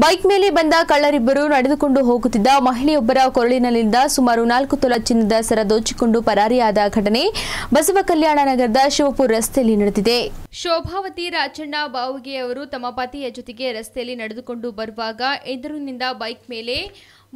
Bike ಮೇಲೆ ಬಂದ ಕಳ್ಳರಿಬ್ಬರು ನಡೆದುಕೊಂಡು ಹೋಗುತ್ತಿದ್ದ ಮಹಿಳೆಯೊಬ್ಬರ ಕೊರಳಿನಲ್ಲಿದ್ದ ಸುಮಾರು ನಾಲ್ಕು ತೊಲ ಚಿನ್ನದ ಸರ ದೋಚಿಕೊಂಡು ಪರಾರಿಯಾದ ಘಟನೆ ಬಸವ ಕಲ್ಯಾಣ ನಗರದ ಶಿವಪುರ ರಸ್ತೆಯಲ್ಲಿ ನಡೆದಿದೆ. ಶೋಭಾವತಿ ರಾಜಣ್ಣ ಬಾವುಗೆ ಅವರು ತಮ್ಮ ಪತಿಯ ಜೊತೆಗೆ ರಸ್ತೆಯಲ್ಲಿ ನಡೆದುಕೊಂಡು ಬರುವಾಗ ಎದುರಿನಿಂದ ಬೈಕ್ ಮೇಲೆ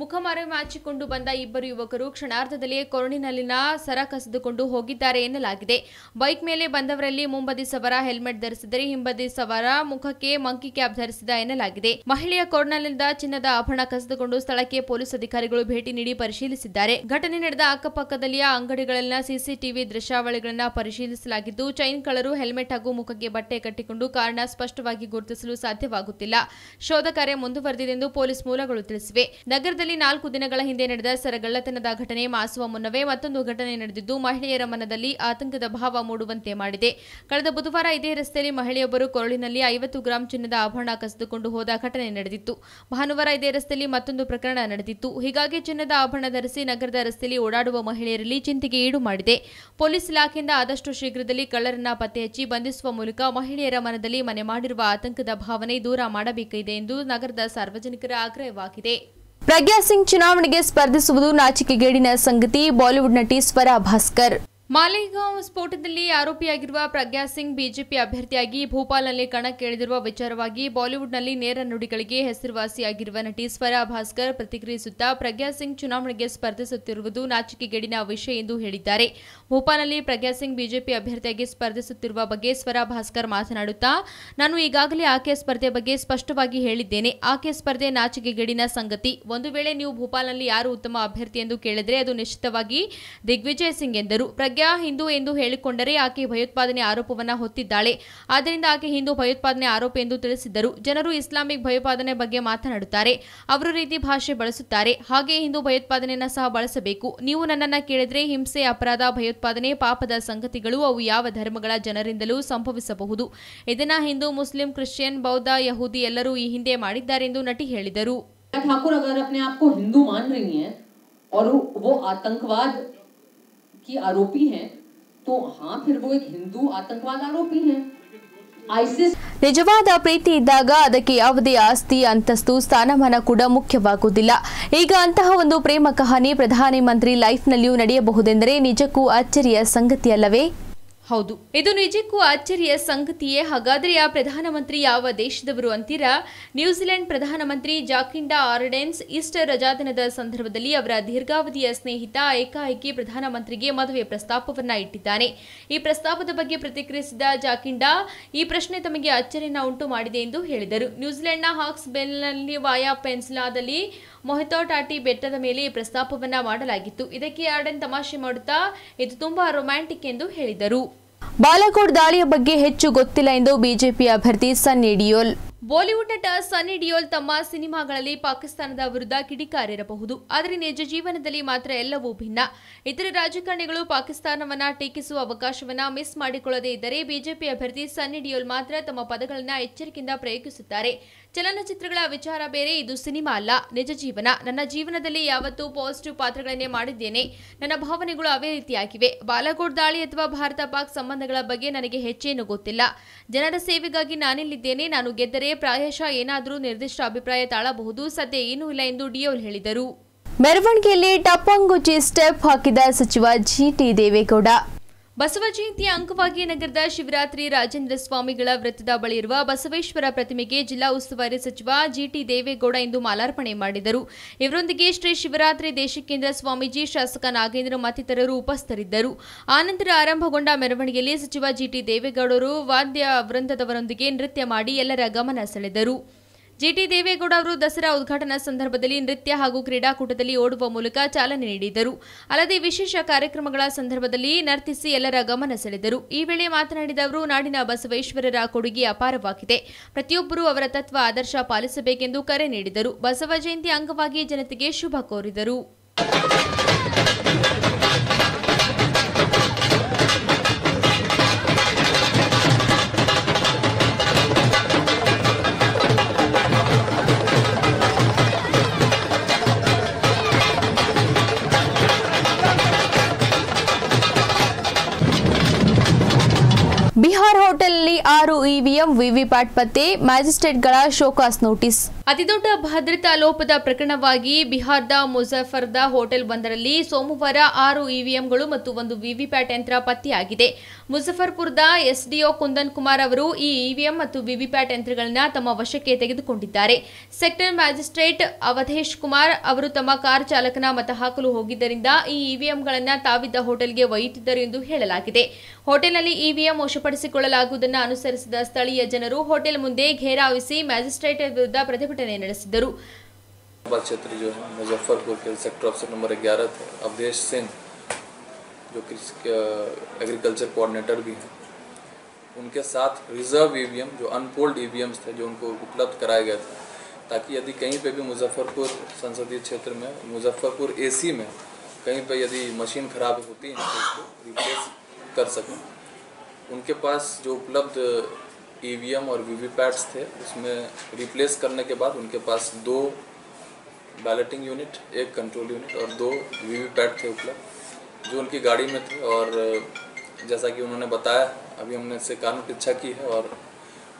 ಮುಖಮರೆಮಾಚಿಕೊಂಡು ಬಂದ ಇಬ್ಬರು ಯುವಕರು ಕ್ಷಣಾರ್ಧದಲ್ಲಿಯೇ ಕೊರಳಿನಲ್ಲಿನ ಸರ ಕಸಿದುಕೊಂಡು ಹೋಗಿದ್ದಾರೆ ಎನ್ನಲಾಗಿದೆ. ಬೈಕ್ ಮೇಲೆ ಬಂದವರಲ್ಲಿ ಮುಂಬದಿ ಸವರ ಹೆಲ್ಮೆಟ್ ಧರಿಸಿದರೆ ಹಿಂಬದಿ ಸವರ ಮುಖಕ್ಕೆ ಮಂಕಿ ಕ್ಯಾಪ್ ಧರಿಸಿದ ಎನ್ನಲಾಗಿದೆ. ಮಹಿಳೆಯ ಕೊರಳಿನಲ್ಲಿಂದ ಚಿನ್ನದ ಆಭರಣ ಕಸಿದುಕೊಂಡು ಸ್ಥಳಕ್ಕೆ ಪೊಲೀಸ್ ಅಧಿಕಾರಿಗಳು ಭೇಟಿ ನೀಡಿ ಪರಿಶೀಲಿಸಿದ್ದಾರೆ. ಘಟನೆ ನಡೆದ ಅಕ್ಕಪಕ್ಕದಲ್ಲಿಯ ಅಂಗಡಿಗಳಲ್ಲಿನ ಸಿಸಿಟಿವಿ ದೃಶ್ಯಾವಳಿಗಳನ್ನ ಪರಿಶೀಲಿಸಲಾಗಿದ್ದು, ಚೈನ್ ಕಳರು ಹೆಲ್ಮೆಟ್ ಹಾಗೂ ಮುಖಕ್ಕೆ ಬಟ್ಟೆ ಕಟ್ಟಿಕೊಂಡು ಕಾರಣ ಸ್ಪಷ್ಟವಾಗಿ ಗುರುತಿಸಲು ಸಾಧ್ಯವಾಗುತ್ತಿಲ್ಲ. ಶೋಧ ಕಾರ್ಯ ಮುಂದುವರೆದಿದೆ ಎಂದು ಪೊಲೀಸ್ ಮೂಲಗಳು ತಿಳಿಸಿವೆ. ನಗರದಲ್ಲಿ ನಾಲ್ಕು ದಿನಗಳ ಹಿಂದೆ ನಡೆದ ಸರಗಳ್ಳತನದ ಘಟನೆ ಮಾಸುವ ಮುನ್ನವೇ ಮತ್ತೊಂದು ಘಟನೆ ನಡೆದಿದ್ದು, ಮಹಿಳೆಯರ ಮನದಲ್ಲಿ ಆತಂಕದ ಭಾವ ಮೂಡುವಂತೆ ಮಾಡಿದೆ. ಕಳೆದ ಬುಧವಾರ ಇದೇ ರಸ್ತೆಯಲ್ಲಿ ಮಹಿಳೆಯೊಬ್ಬರು ಕೊರಳಿನಲ್ಲಿ ಐವತ್ತು ಗ್ರಾಂ ಚಿನ್ನದ ಆಭರಣ ಕಸಿದುಕೊಂಡು ಹೋದ ಘಟನೆ ನಡೆದಿತ್ತು. ಭಾನುವಾರ ಇದೇ ರಸ್ತೆಯಲ್ಲಿ ಮತ್ತೊಂದು ಪ್ರಕರಣ ನಡೆದಿತ್ತು. ಹೀಗಾಗಿ ಚಿನ್ನದ ಆಭರಣ ಧರಿಸಿ ನಗರದ ರಸ್ತೆಯಲ್ಲಿ ಓಡಾಡುವ ಮಹಿಳೆಯರಲ್ಲಿ ಚಿಂತೆಗೆ ಈಡು ಮಾಡಿದೆ. ಪೊಲೀಸ್ ಇಲಾಖೆಯಿಂದ ಆದಷ್ಟು ಶೀಘ್ರದಲ್ಲಿ ಕಳ್ಳರನ್ನ ಪತ್ತೆ ಹಚ್ಚಿ ಬಂಧಿಸುವ ಮೂಲಕ ಮಹಿಳೆಯರ ಮನದಲ್ಲಿ ಮನೆ ಮಾಡಿರುವ ಆತಂಕದ ಭಾವನೆ ದೂರ ಮಾಡಬೇಕಿದೆ ಎಂದು ನಗರದ ಸಾರ್ವಜನಿಕರ ಆಗ್ರಹವಾಗಿದೆ. ಪ್ರಜ್ಞಾ ಸಿಂಗ್ ಚುನಾವಣೆಗೆ ಸ್ಪರ್ಧಿಸುವುದು ನಾಚಿಕೆಗೇಡಿನ ಸಂಗತಿ ಬಾಲಿವುಡ್ ನಟಿ ಸ್ವರಾ ಭಾಸ್ಕರ್. ಮಾಲೇಗಾಂವ್ ಸ್ಫೋಟದಲ್ಲಿ ಆರೋಪಿಯಾಗಿರುವ ಪ್ರಜ್ಞಾ ಸಿಂಗ್ ಬಿಜೆಪಿ ಅಭ್ಯರ್ಥಿಯಾಗಿ ಭೋಪಾಲ್ನಲ್ಲಿ ಕಣಕ್ಕಿಳಿದಿರುವ ವಿಚಾರವಾಗಿ ಬಾಲಿವುಡ್ನಲ್ಲಿ ನೇರ ನುಡಿಗಳಿಗೆ ಹೆಸರುವಾಸಿಯಾಗಿರುವ ನಟಿ ಸ್ವರಾ ಭಾಸ್ಕರ್ ಪ್ರತಿಕ್ರಿಯಿಸುತ್ತಾ ಪ್ರಜ್ಞಾ ಸಿಂಗ್ ಚುನಾವಣೆಗೆ ಸ್ಪರ್ಧಿಸುತ್ತಿರುವುದು ನಾಚಿಕೆಗೇಡಿನ ವಿಷಯ ಎಂದು ಹೇಳಿದ್ದಾರೆ. ಭೋಪಾಲ್ನಲ್ಲಿ ಪ್ರಜ್ಞಾ ಸಿಂಗ್ ಬಿಜೆಪಿ ಅಭ್ಯರ್ಥಿಯಾಗಿ ಸ್ಪರ್ಧಿಸುತ್ತಿರುವ ಬಗ್ಗೆ ಸ್ವರ ಭಾಸ್ಕರ್ ಮಾತನಾಡುತ್ತಾ, ನಾನು ಈಗಾಗಲೇ ಆಕೆ ಸ್ಪರ್ಧೆ ಬಗ್ಗೆ ಸ್ಪಷ್ಟವಾಗಿ ಹೇಳಿದ್ದೇನೆ. ಆಕೆ ಸ್ಪರ್ಧೆ ನಾಚಿಕೆಗೇಡಿನ ಸಂಗತಿ. ಒಂದು ವೇಳೆ ನೀವು ಭೋಪಾಲ್ನಲ್ಲಿ ಯಾರು ಉತ್ತಮ ಅಭ್ಯರ್ಥಿ ಎಂದು ಕೇಳಿದರೆ ಅದು ನಿಶ್ಚಿತವಾಗಿ ದಿಗ್ವಿಜಯ್ ಸಿಂಗ್ ಎಂದರು. ಪ್ರಜ್ಞಾ ಹಿಂದೂ ಎಂದು ಹೇಳಿಕೊಂಡರೆ ಆಕೆ ಭಯೋತ್ಪಾದನೆ ಆರೋಪವನ್ನ ಹೊತ್ತಿದ್ದಾಳೆ ಆದ್ದರಿಂದ ಆಕೆ ಹಿಂದೂ ಭಯೋತ್ಪಾದನೆ ಆರೋಪ ಎಂದು ತಿಳಿಸಿದ್ದರು ಜನರು ಇಸ್ಲಾಮಿಕ್ ಭಯೋತ್ಪಾದನೆ ಬಗ್ಗೆ ಮಾತನಾಡುತ್ತಾರೆ ಅವರು ರೀತಿ ಭಾಷೆ ಬಳಸುತ್ತಾರೆ ಹಾಗೆ ಹಿಂದೂ ಭಯೋತ್ಪಾದನೆಯನ್ನ ಸಹ ಬಳಸಬೇಕು ನೀವು ನನ್ನನ್ನ ಕೇಳಿದ್ರೆ ಹಿಂಸೆ ಅಪರಾಧ ಭಯೋತ್ಪಾದನೆ ಪಾಪದ ಸಂಗತಿಗಳು ಅವು ಯಾವ ಧರ್ಮಗಳ ಜನರಿಂದಲೂ ಸಂಭವಿಸಬಹುದು ಇದನ್ನ ಹಿಂದೂ ಮುಸ್ಲಿಂ ಕ್ರಿಶ್ಚಿಯನ್ ಬೌದ್ಧ ಯಹೂದಿ ಎಲ್ಲರೂ ಈ ಹಿಂದೆ ಮಾಡಿದ್ದಾರೆ ಎಂದು ನಟಿ ಹೇಳಿದರು ठाकुर अगर अपने आप को हिंदू मान रही हैं और वो- वो आतंकवाद की आरोपी हैं तो हाँ फिर वो एक हिंदू आतंकवाद आरोपी हैं आइसिस ನಿಜವಾದ ಪ್ರೀತಿ ಇದ್ದಾಗ ಅದಕ್ಕೆ ಯಾವುದೇ ಆಸ್ತಿ ಅಂತಸ್ತು ಸ್ಥಾನಮಾನ ಕೂಡ ಮುಖ್ಯವಾಗುವುದಿಲ್ಲ ಈಗ ಅಂತಹ ಒಂದು ಪ್ರೇಮ ಕಹಾನಿ ಪ್ರಧಾನಿ ಮಂತ್ರಿ ಲೈಫ್ನಲ್ಲಿಯೂ ನಡೆಯಬಹುದೆಂದರೆ ನಿಜಕ್ಕೂ ಅಚ್ಚರಿಯ ಸಂಗತಿಯಲ್ಲವೇ ಹೌದು. ಇದು ನಿಜಕ್ಕೂ ಅಚ್ಚರಿಯ ಸಂಗತಿಯೇ. ಹಾಗಾದ್ರೆ ಆ ಪ್ರಧಾನಮಂತ್ರಿ ಯಾವ ದೇಶದವರು ಅಂತೀರಾ? ನ್ಯೂಜಿಲೆಂಡ್ ಪ್ರಧಾನಮಂತ್ರಿ ಜಾಕಿಂಡಾ ಆರ್ಡೆನ್ಸ್ ಈಸ್ಟರ್ ರಜಾದಿನದ ಸಂದರ್ಭದಲ್ಲಿ ಅವರ ದೀರ್ಘಾವಧಿಯ ಸ್ನೇಹಿತ, ಏಕಾಏಕಿ ಪ್ರಧಾನಮಂತ್ರಿಗೆ ಮದುವೆ ಪ್ರಸ್ತಾಪವನ್ನ ಇಟ್ಟಿದ್ದಾನೆ. ಈ ಪ್ರಸ್ತಾಪದ ಬಗ್ಗೆ ಪ್ರತಿಕ್ರಿಯಿಸಿದ ಜಾಕಿಂಡಾ, ಈ ಪ್ರಶ್ನೆ ತಮಗೆ ಅಚ್ಚರಿಯನ್ನ ಉಂಟು ಮಾಡಿದೆ ಎಂದು ಹೇಳಿದರು. ನ್ಯೂಜಿಲೆಂಡ್ನ ಹಾಕ್ಸ್ ಬೆಲ್ನಲ್ಲಿ ವಾಯಾ ಪೆನ್ಸ್ಲಾದಲ್ಲಿ ಮೊಹತೋಟಾಟಿ ಬೆಟ್ಟದ ಮೇಲೆ ಈ ಪ್ರಸ್ತಾಪವನ್ನ ಮಾಡಲಾಗಿತ್ತು. ಇದಕ್ಕೆ ಆರ್ಡೆನ್ ತಮಾಷೆ ಮಾಡುತ್ತಾ, ಇದು ತುಂಬಾ ರೊಮ್ಯಾಂಟಿಕ್ ಎಂದು ಹೇಳಿದರು. ಬಾಲಕೋಟ್ ದಾಳಿಯ ಬಗ್ಗೆ ಹೆಚ್ಚು ಗೊತ್ತಿಲ್ಲ ಎಂದು ಬಿಜೆಪಿ ಅಭ್ಯರ್ಥಿ ಸನ್ನಿ ಡಿಯೋಲ್. ಬಾಲಿವುಡ್ ನಟ ಸನ್ನಿ ಡಿಯೋಲ್ ತಮ್ಮ ಸಿನಿಮಾಗಳಲ್ಲಿ ಪಾಕಿಸ್ತಾನದ ವಿರುದ್ಧ ಕಿಡಿಕಾರಿರಬಹುದು. ಆದರೆ ನಿಜ ಜೀವನದಲ್ಲಿ ಮಾತ್ರ ಎಲ್ಲವೂ ಭಿನ್ನ. ಇತರ ರಾಜಕಾರಣಿಗಳು ಪಾಕಿಸ್ತಾನವನ್ನ ಟೀಕಿಸುವ ಅವಕಾಶವನ್ನ ಮಿಸ್ ಮಾಡಿಕೊಳ್ಳದೇ ಇದ್ದರೆ ಬಿಜೆಪಿ ಅಭ್ಯರ್ಥಿ ಸನ್ನಿ ಡಿಯೋಲ್ ಮಾತ್ರ ತಮ್ಮ ಪದಗಳನ್ನು ಎಚ್ಚರಿಕೆಯಿಂದ ಪ್ರಯೋಗಿಸುತ್ತಾರೆ. ಚಲನಚಿತ್ರಗಳ ವಿಚಾರ ಬೇರೆ, ಇದು ಸಿನಿಮಾ ಅಲ್ಲ. ನಿಜ ಜೀವನ. ನನ್ನ ಜೀವನದಲ್ಲಿ ಯಾವತ್ತೂ ಪಾಸಿಟಿವ್ ಪಾತ್ರಗಳನ್ನೇ ಮಾಡಿದ್ದೇನೆ. ನನ್ನ ಭಾವನೆಗಳು ಅವೇ ರೀತಿಯಾಗಿವೆ. ಬಾಲಾಕೋಟ್ ದಾಳಿ ಅಥವಾ ಭಾರತ ಪಾಕ್ ಸಂಬಂಧಗಳ ಬಗ್ಗೆ ನನಗೆ ಹೆಚ್ಚೇನು ಗೊತ್ತಿಲ್ಲ. ಜನರ ಸೇವೆಗಾಗಿ ನಾನಿಲ್ಲಿದ್ದೇನೆ. ನಾನು ಗೆದ್ದರೆ ಪ್ರಾಯಶಃ ಏನಾದರೂ ನಿರ್ದಿಷ್ಟ ಅಭಿಪ್ರಾಯ ತಾಳಬಹುದು, ಸದ್ಯ ಏನೂ ಇಲ್ಲ ಎಂದು ಡಿಯೋಲ್ ಹೇಳಿದರು. ಮೆರವಣಿಗೆಯಲ್ಲಿ ಟಪ್ಪಂಗುಚ್ಚಿ ಸ್ಟೆಪ್ ಹಾಕಿದ ಸಚಿವ ಜಿಟಿ ದೇವೇಗೌಡ. ಬಸವ ಜಯಂತಿಯ ಅಂಗವಾಗಿ ನಗರದ ಶಿವರಾತ್ರಿ ರಾಜೇಂದ್ರ ಸ್ವಾಮಿಗಳ ವೃತ್ತದ ಬಳಿ ಇರುವ ಬಸವೇಶ್ವರ ಪ್ರತಿಮೆಗೆ ಜಿಲ್ಲಾ ಉಸ್ತುವಾರಿ ಸಚಿವ ಜಿಟಿ ದೇವೇಗೌಡ ಇಂದು ಮಾಲಾರ್ಪಣೆ ಮಾಡಿದರು. ಇವರೊಂದಿಗೆ ಶ್ರೀ ಶಿವರಾತ್ರಿ ದೇಶಿಕೇಂದ್ರ ಸ್ವಾಮೀಜಿ, ಶಾಸಕ ನಾಗೇಂದ್ರ ಮತ್ತಿತರರು ಉಪಸ್ಥಿತರಿದ್ದರು. ಆನಂತರ ಆರಂಭಗೊಂಡ ಮೆರವಣಿಗೆಯಲ್ಲಿ ಸಚಿವ ಜಿಟಿ ದೇವೇಗೌಡರು ವಾದ್ಯ ವೃಂದದವರೊಂದಿಗೆ ನೃತ್ಯ ಮಾಡಿ ಎಲ್ಲರ ಗಮನ ಸೆಳೆದರು. ಜಿಟಿ ದೇವೇಗೌಡ ಅವರು ದಸರಾ ಉದ್ಘಾಟನಾ ಸಂದರ್ಭದಲ್ಲಿ ನೃತ್ಯ ಹಾಗೂ ಕ್ರೀಡಾಕೂಟದಲ್ಲಿ ಓಡುವ ಮೂಲಕ ಚಾಲನೆ ನೀಡಿದರು. ಅಲ್ಲದೆ ವಿಶೇಷ ಕಾರ್ಯಕ್ರಮಗಳ ಸಂದರ್ಭದಲ್ಲಿ ನರ್ತಿಸಿ ಎಲ್ಲರ ಗಮನ ಸೆಳೆದರು. ಈ ವೇಳೆ ಮಾತನಾಡಿದ ಅವರು, ನಾಡಿನ ಬಸವೇಶ್ವರರ ಕೊಡುಗೆ ಅಪಾರವಾಗಿದೆ. ಪ್ರತಿಯೊಬ್ಬರೂ ಅವರ ತತ್ವ, ಆದರ್ಶ ಪಾಲಿಸಬೇಕೆಂದು ಕರೆ ನೀಡಿದರು. ಬಸವ ಜಯಂತಿ ಅಂಗವಾಗಿ ಜನತೆಗೆ ಶುಭ ಕೋರಿದರು. ಆರು ಇವಿಎಂ ವಿವಿಪ್ಯಾಟ್ ಪತ್ತೆ ಮ್ಯಾಜಿಸ್ಟ್ರೇಟ್ಗಳ ಶೋಕಾಸ್ ನೋಟಿಸ್. ಅತಿದೊಡ್ಡ ಭದ್ರತಾ ಲೋಪದ ಪ್ರಕರಣವಾಗಿ ಬಿಹಾರದ ಮುಜಫರ್ದ ಹೋಟೆಲ್ ಒಂದರಲ್ಲಿ ಸೋಮವಾರ ಆರು ಇವಿಎಂಗಳು ಮತ್ತು ಒಂದು ವಿವಿಪ್ಯಾಟ್ ಯಂತ್ರ ಪತ್ತೆಯಾಗಿದೆ. ಮುಜಫರ್ಪುರದ ಎಸ್ಡಿಒ ಕುಂದನ್ ಕುಮಾರ್ ಅವರು ಈ ಇವಿಎಂ ಮತ್ತು ವಿವಿಪ್ಯಾಟ್ ಯಂತ್ರಗಳನ್ನು ತಮ್ಮ ವಶಕ್ಕೆ ತೆಗೆದುಕೊಂಡಿದ್ದಾರೆ. ಸೆಕ್ಟರ್ ಮ್ಯಾಜಿಸ್ಟ್ರೇಟ್ ಅವಧೇಶ್ ಕುಮಾರ್ ಅವರು ತಮ್ಮ ಕಾರ್ ಚಾಲಕನ ಮತ ಹಾಕಲು ಹೋಗಿದ್ದರಿಂದ ಈ ಇವಿಎಂಗಳನ್ನು ತಾವಿದ್ದ ಹೋಟೆಲ್ಗೆ ಒಯ್ಯುತ್ತಿದ್ದರು ಎಂದು ಹೇಳಲಾಗಿದೆ. ಹೋಟೆಲ್ನಲ್ಲಿ ಇವಿಎಂ ವಶಪಡಿಸಿಕೊಳ್ಳಲಾಗುವುದನ್ನು ಅನುಸರಿಸಿದ ಸ್ಥಳೀಯ ಜನರು ಹೋಟೆಲ್ ಮುಂದೆ ಘೇರಾವಿಸಿ ಮ್ಯಾಜಿಸ್ಟ್ರೇಟ್ ವಿರುದ್ಧ ಪ್ರತಿಭಟನೆ ನಡೆಸಿದರು बाग क्षेत्र जो है मुजफ्फरपुर के सेक्टर ऑफिसर नंबर ग्यारह थे अवधेश सिंह जो एग्रीकल्चर कोऑर्डिनेटर भी हैं उनके साथ रिजर्व ईवीएम जो अनपोल्ड ईवीएम्स थे जो उनको उपलब्ध कराया गया था ताकि यदि कहीं पे भी मुजफ्फरपुर संसदीय क्षेत्र में मुजफ्फरपुर एसी में कहीं पे यदि मशीन खराब होती है तो उसको रिप्लेस कर सकें उनके पास जो उपलब्ध ईवीएम और वीवीपैट्स थे, उसमें रिप्लेस करने के बाद उनके पास दो बैलेटिंग यूनिट एक कंट्रोल यूनिट और दो वीवीपैट थे उपलब्ध, जो उनकी गाड़ी में थे और, जैसा कि उन्होंने बताया, अभी हमने इससे कारण परीक्षा की है और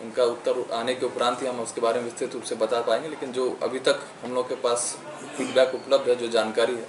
उनका उत्तर आने के उपरांत ही हम उसके बारे में विस्तृत रूप से बता पाएँगे, लेकिन जो अभी तक हम लोग के पास फीडबैक उपलब्ध है, जो जानकारी है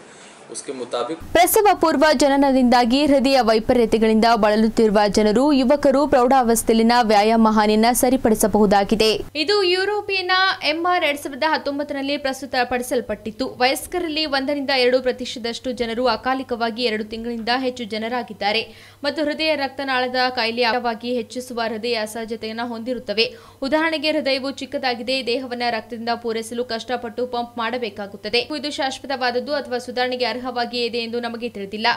उसके मुताबिक ಪ್ರಸವ ಪೂರ್ವ ಜನನದಿಂದಾಗಿ ಹೃದಯ ವೈಪರೀತ್ಯಗಳಿಂದ ಬಳಲುತ್ತಿರುವ ಜನರು ಯುವಕರು ಪ್ರೌಢಾವಸ್ಥೆಯಲ್ಲಿನ ವ್ಯಾಯಾಮ ಹಾನಿಯನ್ನ ಸರಿಪಡಿಸಬಹುದಾಗಿದೆ ಇದು ಯುರೋಪಿಯನ್ ಎಂಆರ್ ಎರಡ್ ಸಾವಿರದ ಹತ್ತೊಂಬತ್ತರಲ್ಲಿ ಪ್ರಸ್ತುತಪಡಿಸಲ್ಪಟ್ಟಿತ್ತು ವಯಸ್ಕರಲ್ಲಿ ಒಂದರಿಂದ ಎರಡು ಪ್ರತಿಶತದಷ್ಟು ಜನರು ಅಕಾಲಿಕವಾಗಿ ಎರಡು ತಿಂಗಳಿಂದ ಹೆಚ್ಚು ಜನರಾಗಿದ್ದಾರೆ ಮತ್ತು ಹೃದಯ ರಕ್ತನಾಳದ ಕಾಯಿಲೆಯಾಗಿ ಹೆಚ್ಚಿಸುವ ಹೃದಯ ಅಸಹಜತೆಯನ್ನು ಹೊಂದಿರುತ್ತವೆ ಉದಾಹರಣೆಗೆ ಹೃದಯವು ಚಿಕ್ಕದಾಗಿದೆ ದೇಹವನ್ನ ರಕ್ತದಿಂದ ಪೂರೈಸಲು ಕಷ್ಟಪಟ್ಟು ಪಂಪ್ ಮಾಡಬೇಕಾಗುತ್ತದೆ ಇದು ಶಾಶ್ವತವಾದದ್ದು ಅಥವಾ ಸುಧಾರಣೆಗೆ ಅರ್ಹವಾಗಿಯೇ ಇದೆ ಎಂದು ನಮಗೆ ತಿಳಿದಿಲ್ಲ.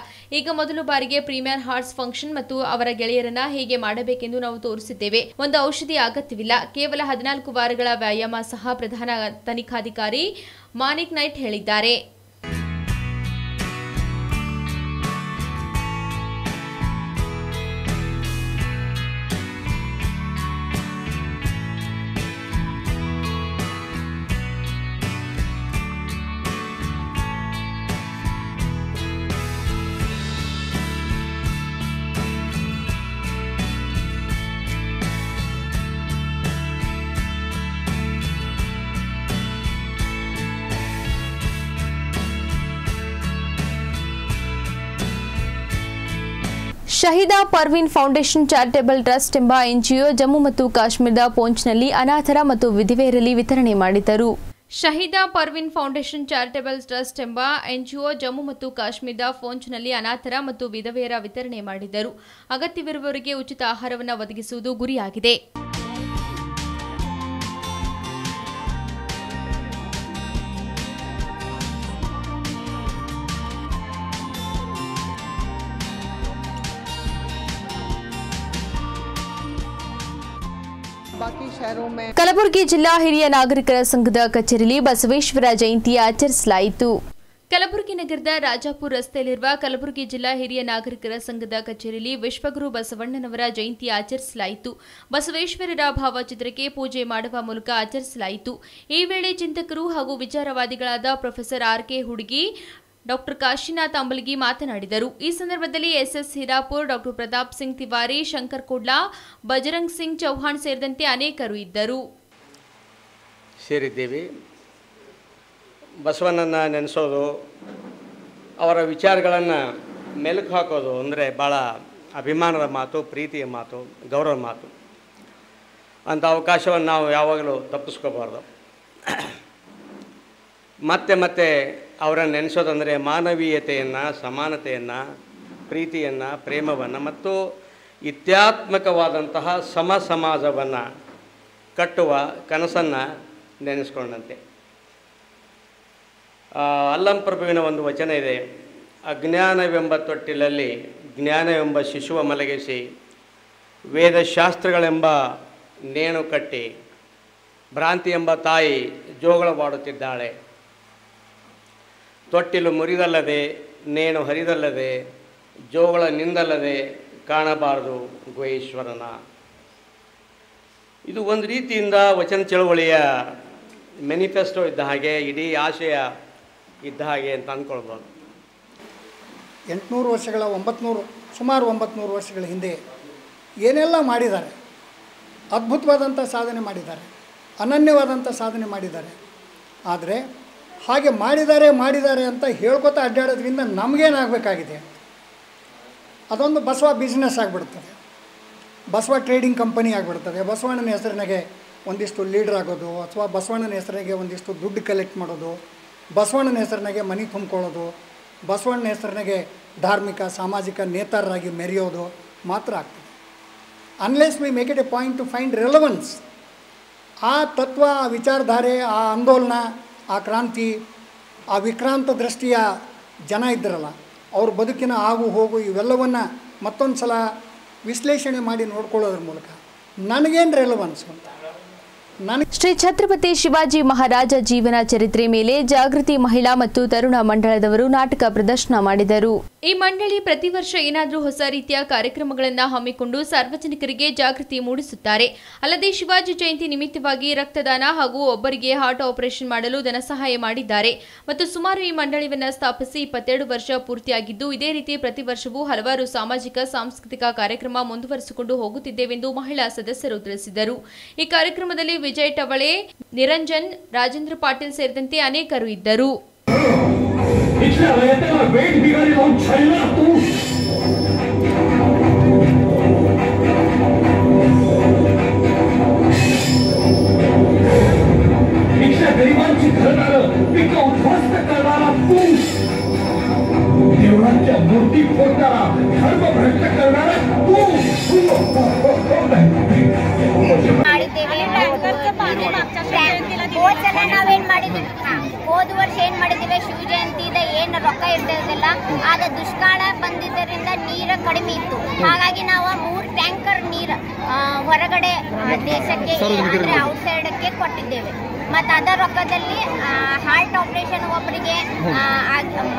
ಈಗ ಮೊದಲು ಬಾರಿಗೆ ಪ್ರೀಮಿಯರ್ ಹಾರ್ಟ್ಸ್ ಫಂಕ್ಷನ್ ಮತ್ತು ಅವರ ಗೆಳೆಯರನ್ನ ಹೇಗೆ ಮಾಡಬೇಕೆಂದು ನಾವು ತೋರಿಸಿದ್ದೇವೆ. ಒಂದು ಔಷಧಿ ಅಗತ್ಯವಿಲ್ಲ. ಕೇವಲ ಹದಿನಾಲ್ಕು ವಾರಗಳ ವ್ಯಾಯಾಮ ಸಹ ಪ್ರಧಾನ ತನಿಖಾಧಿಕಾರಿ ಮಾನಿಕ್ ನೈಟ್ ಹೇಳಿದ್ದಾರೆ. Shahida Parveen foundation charitable trust ಎಂಬ ಎನ್ಜಿಒ ಜಮ್ಮು ಮತ್ತು ಕಾಶ್ಮೀರದ ಪೋಂಚ್ನಲ್ಲಿ ಅನಾಥರ ಮತ್ತು ವಿಧವೆಯರಲ್ಲಿ ವಿತರಣೆ ಮಾಡಿದರು Shahida Parveen foundation charitable trust ಎಂಬ ಎನ್ಜಿಒ ಜಮ್ಮು ಮತ್ತು ಕಾಶ್ಮೀರದ ಫೋಂಚ್ನಲ್ಲಿ ಅನಾಥರ ಮತ್ತು ವಿಧವೆಯರ ವಿತರಣೆ ಮಾಡಿದರು ಅಗತ್ಯವಿರುವವರಿಗೆ ಉಚಿತ ಆಹಾರವನ್ನು ಒದಗಿಸುವುದು ಗುರಿಯಾಗಿದೆ. ಕಲಬುರಗಿ ಜಿಲ್ಲಾ ಹಿರಿಯ ನಾಗರಿಕರ ಸಂಘದ ಕಚೇರಿಯಲ್ಲಿ ಬಸವೇಶ್ವರ ಜಯಂತಿ ಆಚರಿಸಲಾಯಿತು. ಕಲಬುರಗಿ ನಗರದ ರಾಜಾಪುರ ರಸ್ತೆಯಲ್ಲಿರುವ ಕಲಬುರಗಿ ಜಿಲ್ಲಾ ಹಿರಿಯ ನಾಗರಿಕರ ಸಂಘದ ಕಚೇರಿಯಲ್ಲಿ ವಿಶ್ವಗುರು ಬಸವಣ್ಣನವರ ಜಯಂತಿ ಆಚರಿಸಲಾಯಿತು. ಬಸವೇಶ್ವರರ ಭಾವಚಿತ್ರಕ್ಕೆ ಪೂಜೆ ಮಾಡುವ ಮೂಲಕ ಆಚರಿಸಲಾಯಿತು. ಈ ವೇಳೆ ಚಿಂತಕರು ಹಾಗೂ ವಿಚಾರವಾದಿಗಳಾದ professor R K Hudgi doctor Kashinath Ambalagi ಮಾತನಾಡಿದರು. ಈ ಸಂದರ್ಭದಲ್ಲಿ S S Hirapur, doctor Pratap Singh Tiwari, Shankar Kudla, Bajrang Singh Chauhan ಸೇರಿದಂತೆ ಅನೇಕರು ಇದ್ದರು. ಸೇರಿದ್ದೇವೆ. ಬಸವಣ್ಣನ ನೆನೆಸೋದು, ಅವರ ವಿಚಾರಗಳನ್ನು ಮೆಲುಕು ಹಾಕೋದು ಅಂದರೆ ಭಾಳ ಅಭಿಮಾನದ ಮಾತು, ಪ್ರೀತಿಯ ಮಾತು, ಗೌರವ ಮಾತು. ಅಂಥ ಅವಕಾಶವನ್ನು ನಾವು ಯಾವಾಗಲೂ ತಪ್ಪಿಸ್ಕೋಬಾರ್ದು. ಮತ್ತೆ ಮತ್ತೆ ಅವರನ್ನು ನೆನೆಸೋದಂದರೆ ಮಾನವೀಯತೆಯನ್ನು, ಸಮಾನತೆಯನ್ನು, ಪ್ರೀತಿಯನ್ನು, ಪ್ರೇಮವನ್ನು ಮತ್ತು ಇತ್ಯಾತ್ಮಕವಾದಂತಹ ಸಮ ಸಮಾಜವನ್ನು ಕಟ್ಟುವ ಕನಸನ್ನು ನೆನೆಸ್ಕೊಂಡಂತೆ. ಅಲ್ಲಂಪ್ರಭುವಿನ ಅಲ್ಲಂ ಪ್ರಭುವಿನ ಒಂದು ವಚನ ಇದೆ. ಅಜ್ಞಾನವೆಂಬ ತೊಟ್ಟಿಲಲ್ಲಿ ಜ್ಞಾನವೆಂಬ ಶಿಶುವ ಮಲಗಿಸಿ, ವೇದಶಾಸ್ತ್ರಗಳೆಂಬ ನೇಣು ಕಟ್ಟಿ, ಭ್ರಾಂತಿ ಎಂಬ ತಾಯಿ ಜೋಗಳವಾಡುತ್ತಿದ್ದಾಳೆ. ತೊಟ್ಟಿಲು ಮುರಿದಲ್ಲದೆ, ನೇಣು ಹರಿದಲ್ಲದೆ, ಜೋಗಳ ನಿಂದಲ್ಲದೆ ಕಾಣಬಾರದು ಗುಹೇಶ್ವರನ. ಇದು ಒಂದು ರೀತಿಯಿಂದ ವಚನ ಚಳವಳಿಯ ಮೆನಿಫೆಸ್ಟೋ ಇದ್ದ ಹಾಗೆ, ಇಡೀ ಆಶಯ ಇದ್ದ ಹಾಗೆ ಅಂತ ಅಂದ್ಕೊಳ್ಬೋದು. ಎಂಟುನೂರು ವರ್ಷಗಳ, ಒಂಬತ್ನೂರು, ಸುಮಾರು ಒಂಬತ್ನೂರು ವರ್ಷಗಳ ಹಿಂದೆ ಏನೆಲ್ಲ ಮಾಡಿದ್ದಾರೆ, ಅದ್ಭುತವಾದಂಥ ಸಾಧನೆ ಮಾಡಿದ್ದಾರೆ, ಅನನ್ಯವಾದಂಥ ಸಾಧನೆ ಮಾಡಿದ್ದಾರೆ, ಆದರೆ ಹಾಗೆ ಮಾಡಿದ್ದಾರೆ ಮಾಡಿದ್ದಾರೆ ಅಂತ ಹೇಳ್ಕೊತಾ ಅಡ್ಡಾಡೋದ್ರಿಂದ ನಮಗೇನಾಗಬೇಕಾಗಿದೆ? ಅದೊಂದು ಬಸವ ಬಿಸ್ನೆಸ್ ಆಗಿಬಿಡ್ತದೆ. ಬಸವ ಟ್ರೇಡಿಂಗ್ ಕಂಪನಿ ಆಗಿಬಿಡ್ತದೆ. ಬಸವಣ್ಣನ ಹೆಸರಿನಾಗೆ ಒಂದಿಷ್ಟು ಲೀಡ್ರ್ ಆಗೋದು, ಅಥವಾ ಬಸವಣ್ಣನ ಹೆಸರಿನಾಗೆ ಒಂದಿಷ್ಟು ದುಡ್ಡು ಕಲೆಕ್ಟ್ ಮಾಡೋದು, ಬಸವಣ್ಣನ ಹೆಸರಿನಾಗೆ ಮನೆ ತುಂಬ್ಕೊಳ್ಳೋದು, ಬಸವಣ್ಣನ ಹೆಸರಿನಾಗೆ ಧಾರ್ಮಿಕ, ಸಾಮಾಜಿಕ ನೇತಾರರಾಗಿ ಮೆರೆಯೋದು ಮಾತ್ರ ಆಗ್ತದೆ. Unless we make it a point to find relevance ಆ ತತ್ವ, ಆ ವಿಚಾರಧಾರೆ, ಆ ಆಂದೋಲನ ಆ ಕ್ರಾಂತಿ, ಆ ವಿಕ್ರಾಂತ ದೃಷ್ಟಿಯ ಜನ ಇದ್ದರಲ್ಲ ಅವ್ರ ಬದುಕಿನ ಆಗು ಹೋಗು ಇವೆಲ್ಲವನ್ನು ಮತ್ತೊಂದು ಸಲ ವಿಶ್ಲೇಷಣೆ ಮಾಡಿ ನೋಡ್ಕೊಳ್ಳೋದ್ರ ಮೂಲಕ ನನಗೇನು ರೆಲವನ್ಸ್ ಅಂತ? ಶ್ರೀ ಛತ್ರಪತಿ ಶಿವಾಜಿ ಮಹಾರಾಜ ಜೀವನ ಚರಿತ್ರೆ ಮೇಲೆ ಜಾಗೃತಿ ಮಹಿಳಾ ಮತ್ತು ತರುಣ ಮಂಡಳದವರು ನಾಟಕ ಪ್ರದರ್ಶನ ಮಾಡಿದರು. ಈ ಮಂಡಳಿ ಪ್ರತಿ ವರ್ಷ ಏನಾದರೂ ಹೊಸ ರೀತಿಯ ಕಾರ್ಯಕ್ರಮಗಳನ್ನು ಹಮ್ಮಿಕೊಂಡು ಸಾರ್ವಜನಿಕರಿಗೆ ಜಾಗೃತಿ ಮೂಡಿಸುತ್ತಾರೆ. ಅಲ್ಲದೆ ಶಿವಾಜಿ ಜಯಂತಿ ನಿಮಿತ್ತವಾಗಿ ರಕ್ತದಾನ ಹಾಗೂ ಒಬ್ಬರಿಗೆ ಹಾರ್ಟ್ ಆಪರೇಷನ್ ಮಾಡಲು ಧನಸಹಾಯ ಮಾಡಿದ್ದಾರೆ. ಮತ್ತು ಸುಮಾರು ಈ ಮಂಡಳಿಯನ್ನು ಸ್ಥಾಪಿಸಿ ಇಪ್ಪತ್ತೆರಡು ವರ್ಷ ಪೂರ್ತಿಯಾಗಿದ್ದು, ಇದೇ ರೀತಿ ಪ್ರತಿ ವರ್ಷವೂ ಹಲವಾರು ಸಾಮಾಜಿಕ, ಸಾಂಸ್ಕೃತಿಕ ಕಾರ್ಯಕ್ರಮ ಮುಂದುವರಿಸಿಕೊಂಡು ಹೋಗುತ್ತಿದ್ದೇವೆಂದು ಮಹಿಳಾ ಸದಸ್ಯರು ತಿಳಿಸಿದರು. ಈ ಕಾರ್ಯಕ್ರಮದಲ್ಲಿ ವಿಜಯ್ ಟವಳೆ ನಿರಂಜನ್ ರಾಜೇಂದ್ರ ಪಾಟೀಲ್ ಸೇರಿದಂತೆ ಅನೇಕರು ಇದ್ದರು इथल्या रयतेला वेठ बिगारी लावून छळला तू इथल्या गरिबांची घरदारं पिकं उद्ध्वस्त करणारा तू देवळांच्या मूर्ती फोडणारा धर्म भ्रष्ट करणारा तू ನಾವೇನ್ ಮಾಡಿದ್ವಿ ಹೋದ ವರ್ಷ ಏನ್ ಮಾಡಿದ್ದೀವಿ? ಶಿವ ಇದೆ ಏನ್ ರೊಕ್ಕ ಇರ್ತಿರಲಿಲ್ಲ ಆದ ದುಷ್ಕಾಳ ಬಂದಿದ್ದರಿಂದ ನೀರ ಕಡಿಮೆ ಇತ್ತು. ಹಾಗಾಗಿ ನಾವು ಮೂರ್ ಟ್ಯಾಂಕರ್ ನೀರ್ ಹೊರಗಡೆ ದೇಶಕ್ಕೆ ಅಂದ್ರೆ ಔಟ್ಸೈಡಕ್ಕೆ ಕೊಟ್ಟಿದ್ದೇವೆ. ಮತ್ತು ಅದರ ರೊಕ್ಕದಲ್ಲಿ ಹಾರ್ಟ್ ಆಪರೇಷನ್ ಒಬ್ಬರಿಗೆ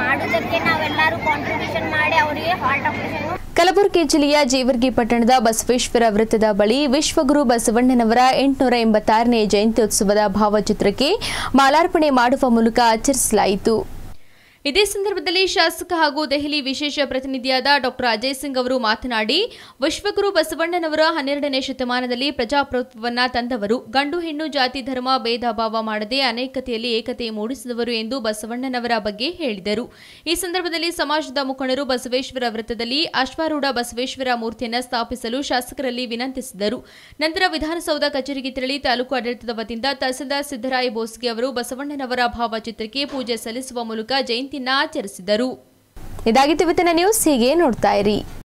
ಮಾಡೋದಕ್ಕೆ ನಾವೆಲ್ಲರೂ ಕಾಂಟ್ರಿಬ್ಯೂಷನ್ ಮಾಡಿ ಅವರಿಗೆ ಹಾರ್ಟ್ ಆಪರೇಷನ್ ಕಲಬುರಗಿ ಜಿಲ್ಲೆಯ ಜೇವರ್ಗಿ ಪಟ್ಟಣದ ಬಸವೇಶ್ವರ ವೃತ್ತದ ಬಳಿ ವಿಶ್ವಗುರು ಬಸವಣ್ಣನವರ ಎಂಟುನೂರ ಎಂಬತ್ತಾರನೇ ಜಯಂತ್ಯೋತ್ಸವದ ಭಾವಚಿತ್ರಕ್ಕೆ ಮಾಲಾರ್ಪಣೆ ಮಾಡುವ ಮೂಲಕ ಆಚರಿಸಲಾಯಿತು. ಇದೇ ಸಂದರ್ಭದಲ್ಲಿ ಶಾಸಕ ಹಾಗೂ ದೆಹಲಿ ವಿಶೇಷ ಪ್ರತಿನಿಧಿಯಾದ ಡಾಕ್ಟರ್ ಅಜಯ್ ಸಿಂಗ್ ಅವರು ಮಾತನಾಡಿ, ವಿಶ್ವಗುರು ಬಸವಣ್ಣನವರ ಹನ್ನೆರಡನೇ ಶತಮಾನದಲ್ಲಿ ಪ್ರಜಾಪ್ರಭುತ್ವವನ್ನ ತಂದವರು. ಗಂಡು, ಹೆಣ್ಣು, ಜಾತಿ, ಧರ್ಮ, ಭೇದ ಭಾವ ಮಾಡದೆ ಅನೇಕತೆಯಲ್ಲಿ ಏಕತೆ ಮೂಡಿಸಿದವರು ಎಂದು ಬಸವಣ್ಣನವರ ಬಗ್ಗೆ ಹೇಳಿದರು. ಈ ಸಂದರ್ಭದಲ್ಲಿ ಸಮಾಜದ ಮುಖಂಡರು ಬಸವೇಶ್ವರ ವೃತ್ತದಲ್ಲಿ ಅಶ್ವಾರೂಢ ಬಸವೇಶ್ವರ ಮೂರ್ತಿಯನ್ನು ಸ್ಥಾಪಿಸಲು ಶಾಸಕರಲ್ಲಿ ವಿನಂತಿಸಿದರು. ನಂತರ ವಿಧಾನಸೌಧ ಕಚೇರಿಗೆ ತೆರಳಿ ತಾಲೂಕು ಆಡಳಿತದ ವತಿಯಿಂದ ತಹಸೀಲ್ದಾರ್ ಸಿದ್ದರಾಯ ಬೋಸ್ಗೆ ಅವರು ಬಸವಣ್ಣನವರ ಭಾವಚಿತ್ರಕ್ಕೆ ಪೂಜೆ ಸಲ್ಲಿಸುವ ಮೂಲಕ ಜಯಂತಿಯನ್ನ ಆಚರಿಸಿದರು. ಇದಾಗಿತ್ತು ಇವತ್ತಿನ ನ್ಯೂಸ್ ಹೀಗೆ ನೋಡ್ತಾ ಇರಿ.